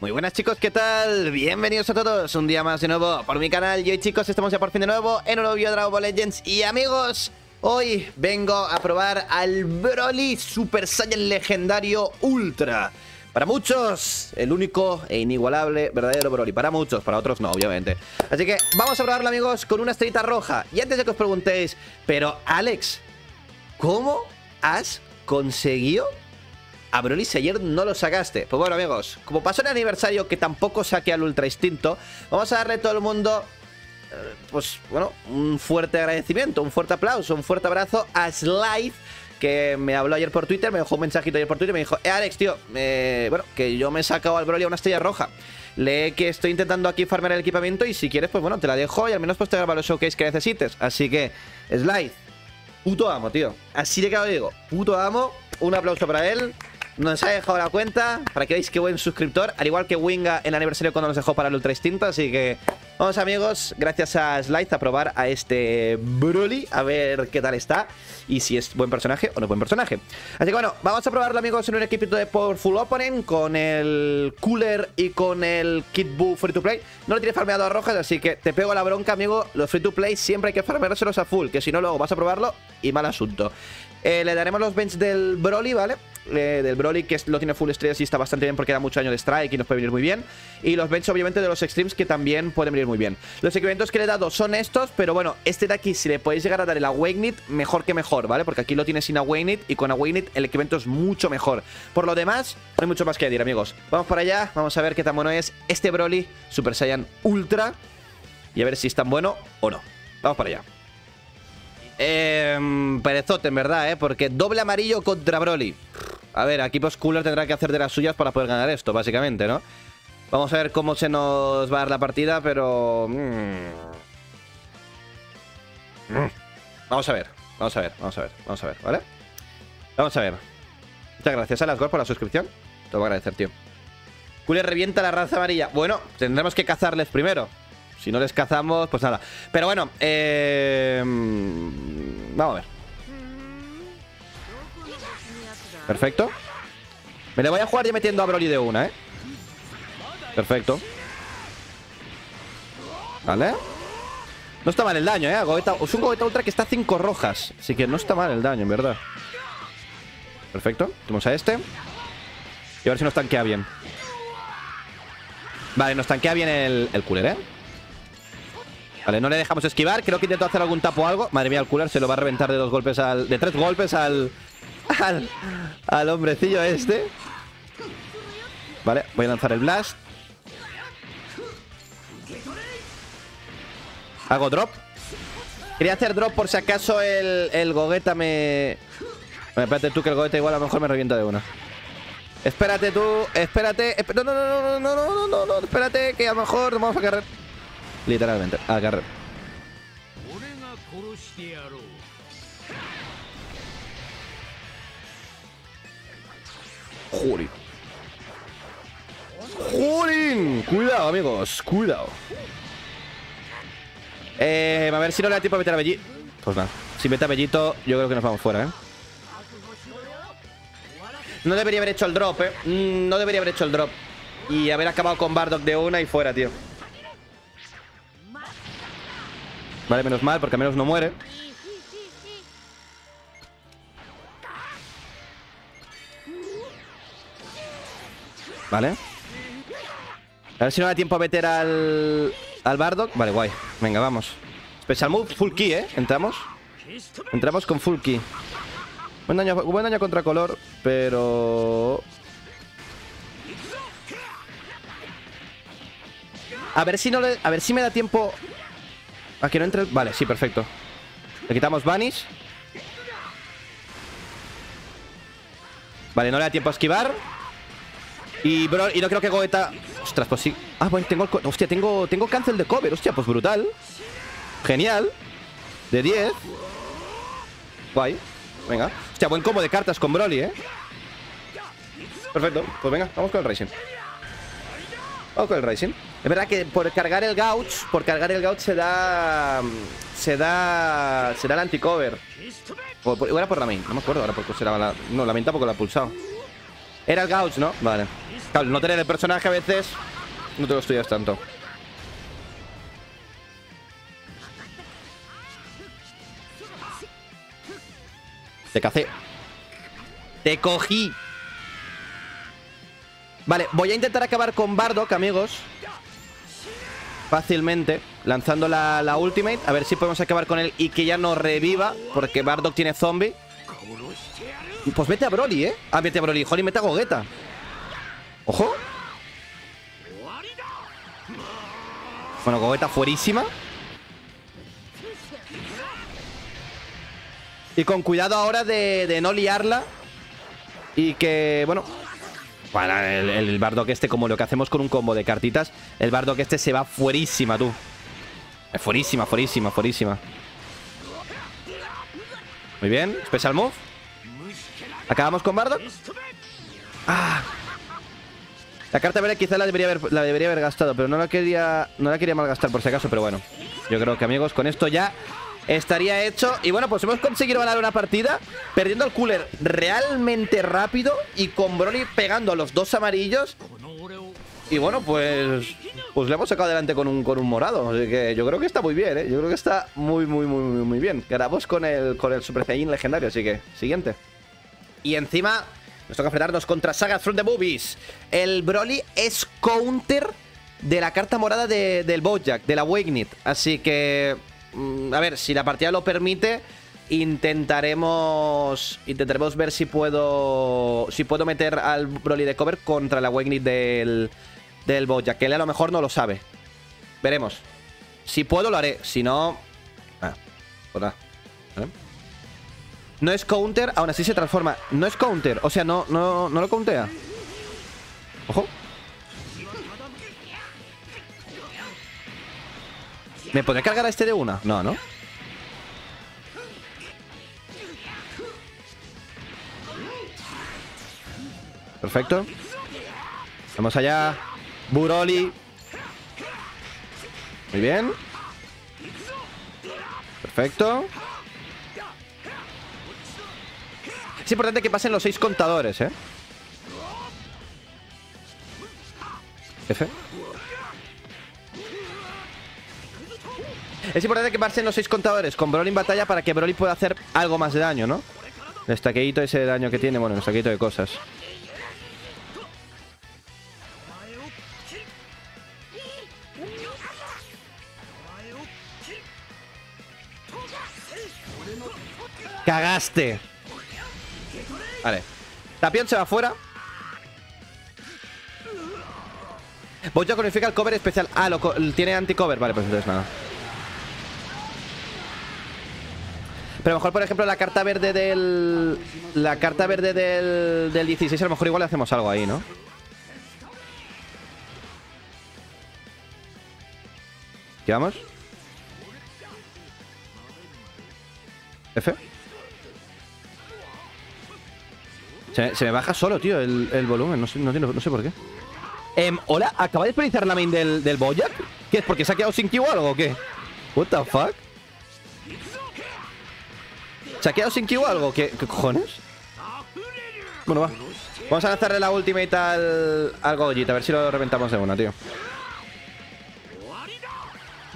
Muy buenas chicos, ¿qué tal? Bienvenidos a todos un día más de nuevo por mi canal Y hoy chicos estamos ya por fin de nuevo en un nuevo Dragon Ball Legends Y amigos, hoy vengo a probar al Broly Super Saiyan Legendario Ultra para muchos, el único e inigualable verdadero Broly. Para muchos, para otros no, obviamente. Así que vamos a probarlo, amigos, con una estrellita roja. Y antes de que os preguntéis, pero Alex, ¿cómo has conseguido a Broly si ayer no lo sacaste. Pues bueno, amigos, como pasó el aniversario que tampoco saqué al Ultra Instinto, vamos a darle a todo el mundo, eh, pues bueno, un fuerte agradecimiento, un fuerte aplauso, un fuerte abrazo a Slide que me habló ayer por Twitter, me dejó un mensajito ayer por Twitter y me dijo, eh, Alex, tío, bueno, que yo me he sacado al Broly a una estrella roja. Lee que estoy intentando aquí farmear el equipamiento y si quieres, pues bueno, te la dejo y al menos pues te graba los showcase que necesites. Así que, Slide, puto amo, tío. Así de que lo digo, puto amo. Un aplauso para él. Nos ha dejado la cuenta para que veáis qué buen suscriptor. Al igual que Winga en el aniversario cuando nos dejó para el Ultra Instinto. Así que vamos amigos, gracias a Slide a probar a este Broly. A ver qué tal está. Y si es buen personaje o no buen personaje. Así que bueno, vamos a probarlo amigos en un equipito de Powerful Opponent. Con el Cooler y con el Kit Buu Free to Play. No lo tiene farmeado a rojas, así que te pego la bronca amigo. Los Free to Play siempre hay que farmeárselos a full. Que si no luego vas a probarlo y mal asunto. Eh, le daremos los bench del Broly, ¿vale? Eh, del Broly, que lo tiene full estrellas y está bastante bien porque da mucho daño de strike y nos puede venir muy bien. Y los bench, obviamente, de los extremes que también pueden venir muy bien. Los equipamientos que le he dado son estos, pero bueno, este de aquí, si le podéis llegar a dar el Awakened, mejor que mejor, ¿vale? Porque aquí lo tiene sin Awakened y con Awakened el equipamiento es mucho mejor. Por lo demás, no hay mucho más que decir, amigos. Vamos para allá, vamos a ver qué tan bueno es este Broly Super Saiyan Ultra y a ver si es tan bueno o no. Vamos para allá. Eh, perezote, en verdad, ¿eh? Porque doble amarillo contra Broly. A ver, aquí pues Cooler tendrá que hacer de las suyas para poder ganar esto, básicamente, ¿no? Vamos a ver cómo se nos va a dar la partida, pero... Mm. Mm. Vamos a ver, vamos a ver, vamos a ver, vamos a ver, ¿vale? Vamos a ver. Muchas gracias a las por la suscripción. Te lo voy a agradecer, tío. Cooler revienta la raza amarilla. Bueno, tendremos que cazarles primero. Si no les cazamos, pues nada. Pero bueno, eh... Vamos a ver. Perfecto. Me le voy a jugar ya metiendo a Broly de una, ¿eh? Perfecto. Vale. No está mal el daño, ¿eh? es un Gogeta Ultra que está a 5 rojas. Así que no está mal el daño, en verdad. Perfecto. Tenemos a este. Y a ver si nos tanquea bien. Vale, nos tanquea bien el, el cooler, ¿eh? Vale, no le dejamos esquivar. Creo que intentó hacer algún tapo o algo. Madre mía, el cooler se lo va a reventar de dos golpes al... De tres golpes al... Al, al hombrecillo este. Vale, voy a lanzar el blast. Hago drop. Quería hacer drop por si acaso el, el Gogeta me... Bueno, espérate tú que el Gogeta igual a lo mejor me revienta de una. Espérate tú, espérate. no, no, no, no, no, no, no, no, espérate que a lo mejor vamos a cargar. Literalmente, agarre. Juri. ¡Jurin! Cuidado, amigos, cuidado. Eh, a ver si no le da tiempo a meter a Bellito. Pues nada, si mete a Bellito, yo creo que nos vamos fuera, ¿eh? No debería haber hecho el drop, ¿eh? Mm, no debería haber hecho el drop. Y haber acabado con Bardock de una y fuera, tío. Vale, menos mal, porque al menos no muere. Vale. A ver si no da tiempo a meter al... Al Bardock. Vale, guay. Venga, vamos. Special move, full key, ¿eh? Entramos. Entramos con full key. Buen daño, buen daño contra color, pero... A ver si no le... A ver si me da tiempo ¿A que no entre? Vale, sí, perfecto. Le quitamos Vanish. Vale, no le da tiempo a esquivar. Y, bro, y no creo que Goeta... Ostras, pues sí. Ah, bueno, tengo... Hostia, tengo, tengo cancel de cover. Hostia, pues brutal. Genial. De 10. Guay. Venga. Hostia, buen combo de cartas con Broly, ¿eh? Perfecto. Pues venga, vamos con el Racing. Vamos con el Racing. Es verdad que por cargar el Gouch, por cargar el Gouch se da. Se da. Se da el anti-cover. O, era por la main, no me acuerdo ahora porque será la. No, la main tampoco la ha pulsado. Era el Gauch, ¿no? Vale. Claro, no tener el personaje a veces no te lo estudias tanto. Te cacé. Te cogí. Vale, voy a intentar acabar con Bardock, amigos. Fácilmente. Lanzando la, la ultimate. A ver si podemos acabar con él y que ya no reviva. Porque Bardock tiene zombie. Pues vete a Broly, ¿eh? Ah, vete a Broly. Joder, mete a Gogeta. Ojo. Bueno, Gogeta fuerísima. Y con cuidado ahora de, no liarla. Y que, bueno... Bueno, el, el Bardock este, como lo que hacemos con un combo de cartitas, el Bardock este se va fuerísima, tú. Fuerísima, fuerísima, fuerísima. Muy bien, Special Move. Acabamos con Bardock. Ah. La carta verde quizá la debería haber, la debería haber gastado, pero no la quería. No la quería malgastar por si acaso, pero bueno. Yo creo que amigos, con esto ya estaría hecho. Y bueno, pues hemos conseguido ganar una partida perdiendo el cooler realmente rápido y con Broly pegando a los dos amarillos. Y bueno, pues pues le hemos sacado adelante con un, con un morado. Así que yo creo que está muy bien, ¿eh? Yo creo que está muy, muy, muy, muy, muy bien. Ganamos con el, con el Super Saiyan legendario, así que siguiente. Y encima nos toca enfrentarnos contra Saga from the Movies. El Broly es counter de la carta morada de, del Bojack, de la Wakenit. Así que, mm, a ver, si la partida lo permite, intentaremos intentaremos ver si puedo si puedo meter al Broly de cover contra la Wakenit del, del Bojack. Que él a lo mejor no lo sabe. Veremos. Si puedo, lo haré. Si no... Ah, pues. No es counter, aún así se transforma. No es counter, o sea, no, no, no lo countea. Ojo. ¿Me podré cargar a este de una? No, ¿no? Perfecto. Vamos allá. Buroli. Muy bien. Perfecto. Es importante que pasen los seis contadores, ¿eh? F. Es importante que pasen los seis contadores con Broly en batalla para que Broly pueda hacer algo más de daño, ¿no? El estaqueito ese daño que tiene, bueno, el estaqueito de cosas. Cagaste. Vale. Tapión se va fuera. Bojack unifica el cover especial. Ah, lo tiene anti-cover. Vale, pues entonces nada. Pero a lo mejor, por ejemplo, la carta verde del... La carta verde del, del 16, a lo mejor igual le hacemos algo ahí, ¿no? ¿Qué vamos? Se, me baja solo, tío, el, volumen. No sé, por qué. Em, hola, ¿acaba de desperdiciar la main del, del Boyac? ¿Qué es? ¿Porque se ha quedado sin Q o algo o qué? What the fuck? ¿Se ha quedado sin Q o algo? ¿Qué, cojones? Bueno, va. Vamos a lanzarle la ultimate al, al Gogeta, a ver si lo reventamos de una, tío.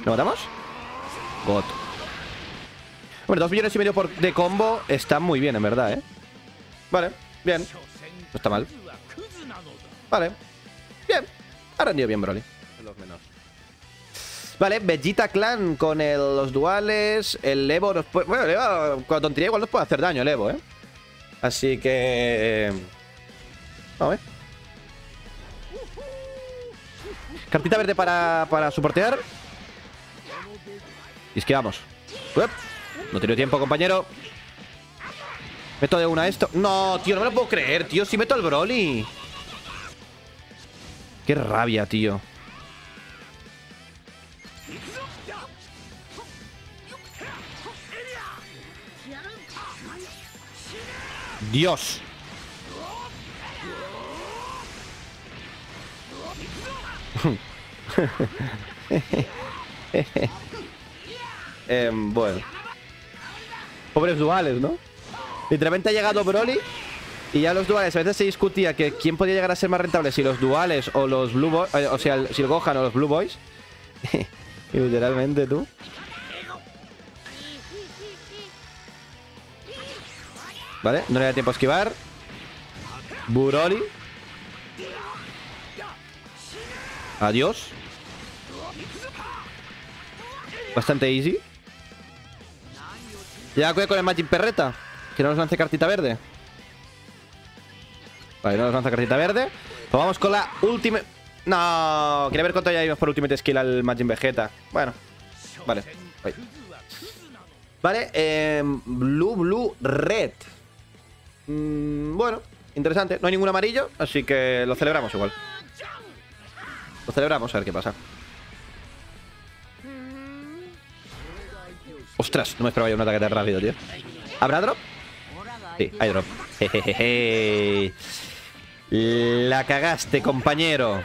¿Lo matamos? God. Bueno, dos millones y medio por, de combo está muy bien, en verdad, ¿eh? Vale. Bien. No está mal. Vale. Bien. Ha rendido bien Broly. Vale, Vegeta Clan con los duales. El Evo nos puede. Bueno, el Evo, con tontería igual nos puede hacer daño el Evo, ¿eh? Así que. Eh, vamos a ver. Cartita verde para, para soportear. Y es que vamos. No tengo tiempo, compañero. Meto de una esto. No, tío, no me lo puedo creer, tío. Si meto al Broly. Qué rabia, tío. Dios. eh, bueno. Pobres duales, ¿no? Literalmente ha llegado Broly Y ya los duales, a veces se discutía que quién podía llegar a ser más rentable, si los duales o los Blue Boys, eh, o sea, el- si el Gohan o los Blue Boys. y literalmente tú. Vale, no le da tiempo a esquivar. Buroli. Adiós. Bastante easy. Ya cuidado con el Magic Perreta. Que no nos lance cartita verde. Vale, no nos lanza cartita verde. Pues vamos con la última. No, quería ver cuánto ya íbamos por Ultimate Skill al Majin Vegeta. Bueno, vale. Vale, eh, Blue, Blue, Red. Mm, bueno, interesante. No hay ningún amarillo, así que lo celebramos igual. Lo celebramos, a ver qué pasa. Ostras, no me esperaba yo un ataque tan rápido, tío. ¿Habrá drop? Sí, hay drop. Jejeje. La cagaste, compañero.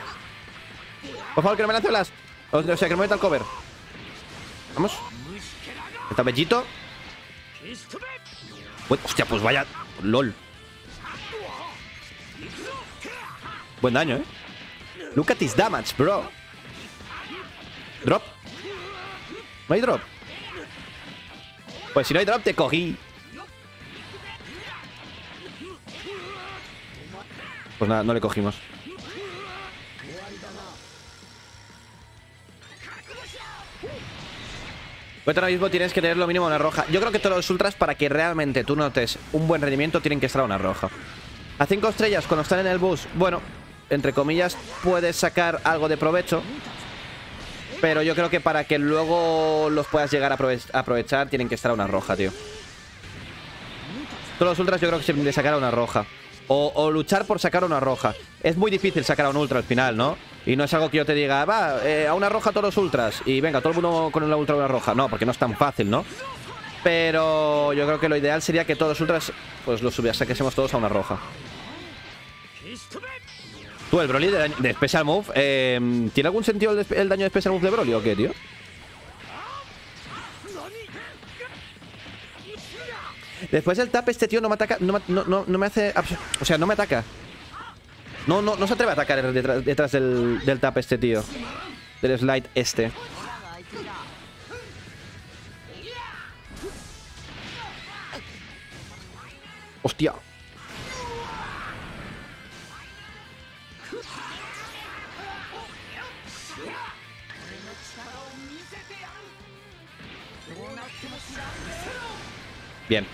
Por favor, que no me lance las. O sea, que no me meta el cover. Vamos. Está bellito. Hostia, pues vaya. LOL. Buen daño, ¿eh? Look at this damage, bro. Drop. No hay drop. Pues si no hay drop, te cogí. Pues nada, no le cogimos. Pues ahora mismo tienes que tener lo mínimo una roja. Yo creo que todos los ultras, para que realmente tú notes un buen rendimiento, tienen que estar a una roja. A 5 estrellas, cuando están en el bus, bueno, entre comillas, puedes sacar algo de provecho. Pero yo creo que para que luego los puedas llegar a aprove- a aprovechar, tienen que estar a una roja, tío. Todos los ultras yo creo que se de sacar a una roja. O, luchar por sacar una roja. Es muy difícil sacar a un ultra al final, ¿no? Y no es algo que yo te diga, va, eh, a una roja todos los ultras. Y venga, todo el mundo con una ultra una roja. No, porque no es tan fácil, ¿no? Pero yo creo que lo ideal sería que todos los ultras, pues los subias, saquésemos todos a una roja. Tú, el Broly de, de Special Move, eh, ¿tiene algún sentido el, daño de Special Move de Broly o qué, tío? Después del tap, este tío no me ataca, no, me- hace, o sea, no me ataca. No, no, no se atreve a atacar detrás, detrás del, del tap este tío. Del slide este. Hostia. Bien.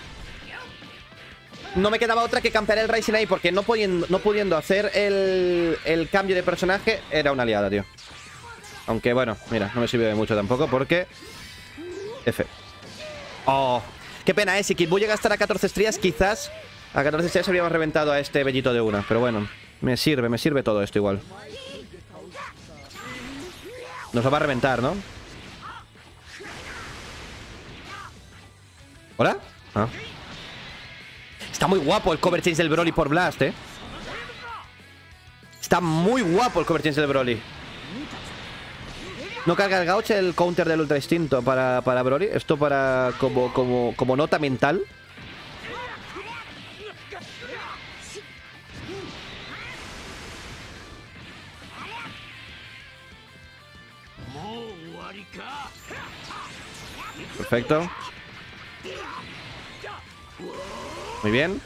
No me quedaba otra que campear el Rising ahí porque no pudiendo, hacer el, cambio de personaje era una aliada, tío. Aunque bueno, mira, no me sirve de mucho tampoco porque... F. Oh, qué pena, ¿eh? Si llega a estar a 14 estrellas, quizás a 14 estrellas habríamos reventado a este bellito de una. Pero bueno, me sirve, me sirve todo esto igual. Nos lo va a reventar, ¿no? ¿Hola? Ah. Está muy guapo el cover change del Broly por Blast, ¿eh? Está muy guapo el cover change del Broly. No carga el Gauch el counter del Ultra Instinto para, para Broly. Esto para como, como, como nota mental. Perfecto. Muy bien.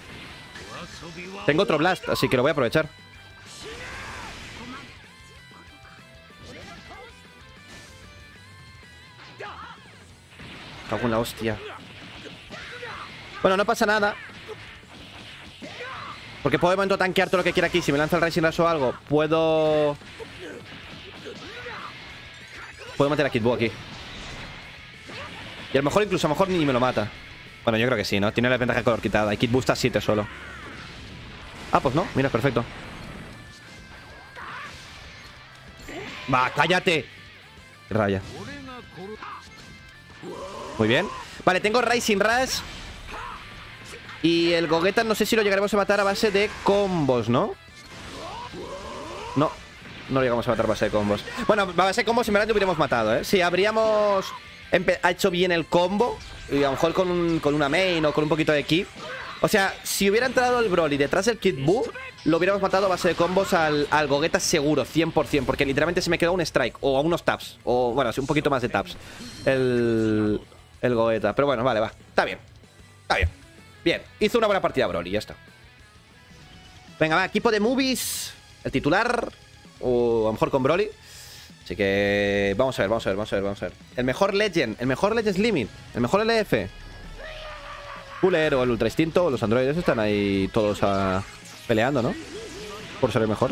Tengo otro Blast, así que lo voy a aprovechar. Cago en la hostia. Bueno, no pasa nada. Porque puedo de momento tanquear todo lo que quiera aquí. Si me lanza el Rising Rush o algo, puedo... Puedo matar a Kid Buu aquí. Y a lo mejor incluso a lo mejor ni me lo mata. Bueno, yo creo que sí, ¿no? Tiene la ventaja de color quitada. Y Kid Buu está a 7 solo. Ah, pues no. Mira, perfecto. Va, cállate. Raya. Muy bien. Vale, tengo Rising Rush. Y el Gogeta no sé si lo llegaremos a matar a base de combos, ¿no? No, no lo llegamos a matar a base de combos. Bueno, a base de combos en verdad lo hubiéramos matado, ¿eh? Si habríamos hecho bien el combo, y a lo mejor con, con una main o con un poquito de ki, O sea, si hubiera entrado el Broly detrás del Kid Buu, lo hubiéramos matado a base de combos al, al Gogeta seguro, 100%. Porque literalmente se me quedó un strike o a unos taps. O bueno, sí, un poquito más de taps. El, el Gogeta. Pero bueno, vale, va. Está bien. Está bien. Bien. Hizo una buena partida Broly, ya está. Venga, va. Equipo de movies. El titular. O a lo mejor con Broly. Así que vamos a ver, vamos a ver, vamos a ver, vamos a ver. El mejor Legend, el mejor Legends Limit, el mejor LF. Cooler o el Ultra Instinto, los androides están ahí todos peleando, ¿no? Por ser el mejor.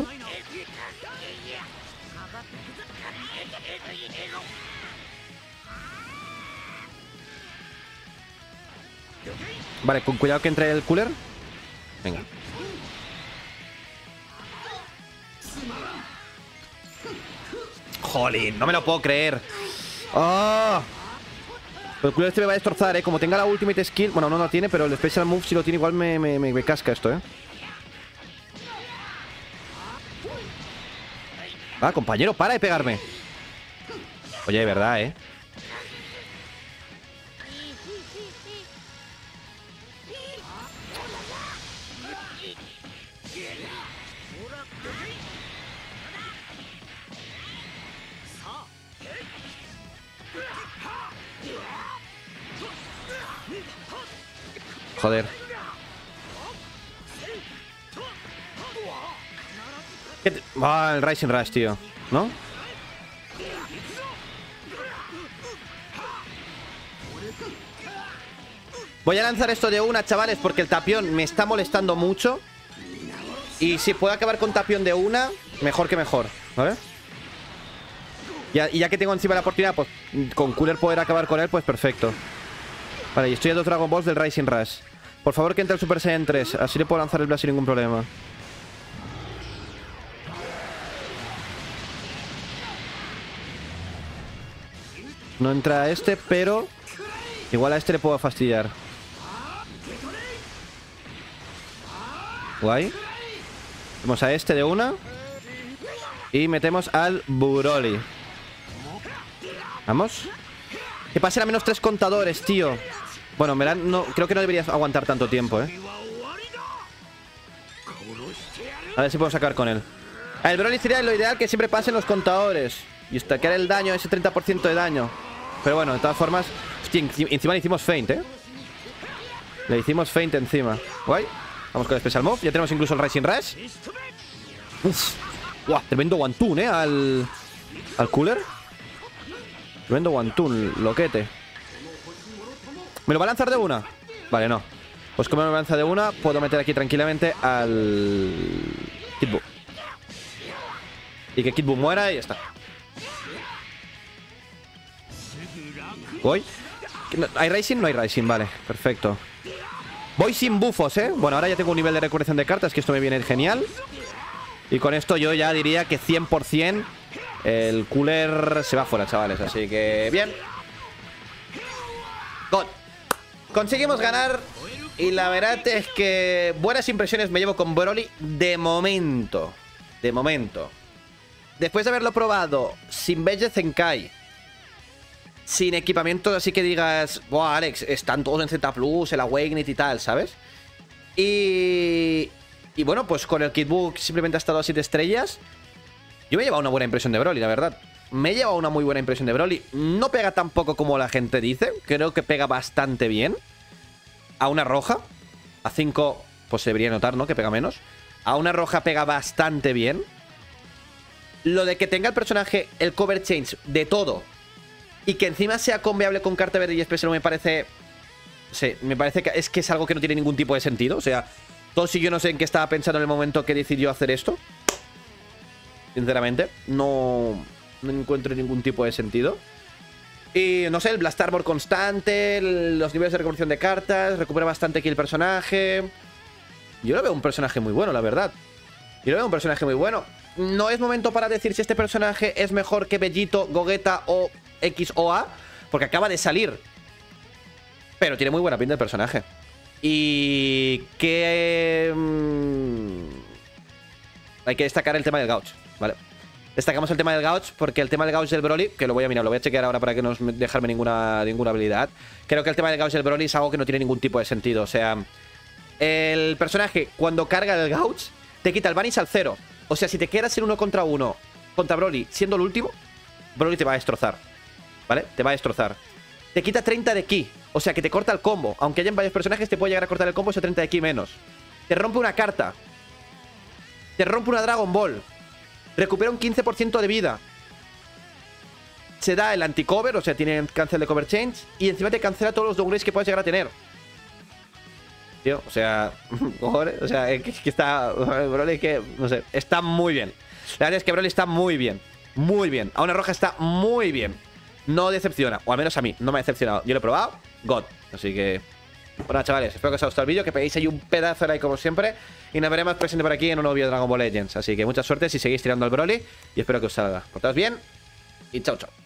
Vale, con cuidado que entre el cooler. Venga. Jolín, no me lo puedo creer. ¡Ah! Pero el culo este me va a destrozar, ¿eh? Como tenga la ultimate skill... Bueno, no lo tiene, pero el special move si lo tiene igual me, me, me, me casca esto, ¿eh? Va, compañero, para de pegarme. Oye, de verdad, ¿eh? Joder. ¿Qué te- Ah, el Rising Rush, tío. ¿No? Voy a lanzar esto de una, chavales, porque el tapión me está molestando mucho. Y si puedo acabar con tapión de una, mejor que mejor, ¿vale? Y ya que tengo encima la oportunidad, pues con Cooler poder acabar con él, pues perfecto. Vale, y estoy a dos Dragon Balls del Rising Rush. Por favor que entre el Super Saiyan 3, así le puedo lanzar el Blast sin ningún problema. No entra este, pero igual a este le puedo fastidiar. Guay. Metemos a este de una. Y metemos al Buroli. Vamos. Que pasen a menos tres contadores, tío. Bueno, en no, creo que no debería aguantar tanto tiempo, ¿eh? A ver si podemos sacar con él. El Broly sería lo ideal que siempre pasen los contadores. Y estaquear el daño, ese 30% de daño. Pero bueno, de todas formas... Encima le hicimos feint, ¿eh? Le hicimos feint encima. Guay. Vamos con el Special Move. Ya tenemos incluso el Rising Rush. Uf. Guau, tremendo one-tune, ¿eh? Al... Al cooler. Tremendo one-tune, loquete. ¿Me lo va a lanzar de una? Vale, no. Pues como me lanza de una, puedo meter aquí tranquilamente al... Kid Buu. Y que Kid Buu muera y ya está. Voy. ¿Hay Rising? No hay Rising, vale. Perfecto. Voy sin bufos, ¿eh? Bueno, ahora ya tengo un nivel de recuperación de cartas, que esto me viene genial. Y con esto yo ya diría que 100% el cooler se va fuera, chavales. Así que, bien. Conseguimos ganar. Y la verdad es que buenas impresiones me llevo con Broly de momento. De momento. Después de haberlo probado sin Vegeta Zenkai, sin equipamiento, así que digas, Buah, Alex, están todos en Z Plus, el Awakening y tal, ¿sabes? Y. Y bueno, pues con el Kid Buu simplemente ha estado a 7 estrellas. Yo me he llevado una buena impresión de Broly, la verdad. Me he llevado una muy buena impresión de Broly. No pega tan poco como la gente dice. Creo que pega bastante bien. A una roja. A 5, pues se debería notar, ¿no? Que pega menos. A una roja pega bastante bien. Lo de que tenga el personaje el cover change de todo. Y que encima sea conveable con carta verde y especial me parece... Sí, me parece que es que es algo que no tiene ningún tipo de sentido. O sea, todo si yo no sé en qué estaba pensando en el momento que decidió hacer esto. Sinceramente, no, no encuentro ningún tipo de sentido. Y no sé, el Blast Armor constante, los niveles de recuperación de cartas, recupera bastante aquí el personaje. Yo lo veo un personaje muy bueno, la verdad. Yo lo veo un personaje muy bueno. No es momento para decir si este personaje es mejor que Bellito, Gogeta o X o A, porque acaba de salir. Pero tiene muy buena pinta el personaje. Y que... mm, hay que destacar el tema del Gouch, ¿vale? Destacamos el tema del Gouch porque el tema del Gouch del Broly, que lo voy a mirar, lo voy a chequear ahora para que no dejarme ninguna, ninguna habilidad. Creo que el tema del Gouch del Broly es algo que no tiene ningún tipo de sentido. O sea, el personaje, cuando carga el Gauch, te quita el Vanish al cero. O sea, si te quedas en uno contra uno contra Broly siendo el último, Broly te va a destrozar. ¿Vale? Te va a destrozar. Te quita 30 de ki. O sea, que te corta el combo. Aunque hayan varios personajes, te puede llegar a cortar el combo ese 30 de ki menos. Te rompe una carta. Te rompe una Dragon Ball. Recupera un 15% de vida. Se da el anti-cover, o sea, tiene cancel de cover change. Y encima te cancela todos los downgrades que puedes llegar a tener. Tío, o sea, o sea, que, está. Broly, que, no sé, está muy bien. La verdad es que Broly está muy bien. Muy bien. A una roja está muy bien. No decepciona. O al menos a mí, no me ha decepcionado. Yo lo he probado. God. Así que. Bueno, chavales, espero que os haya gustado el vídeo. Que peguéis ahí un pedazo de like como siempre. Y nos veremos presente por aquí en un nuevo vídeo de Dragon Ball Legends. Así que mucha suerte si seguís tirando al Broly. Y espero que os salga. Portaos bien. Y chao, chao.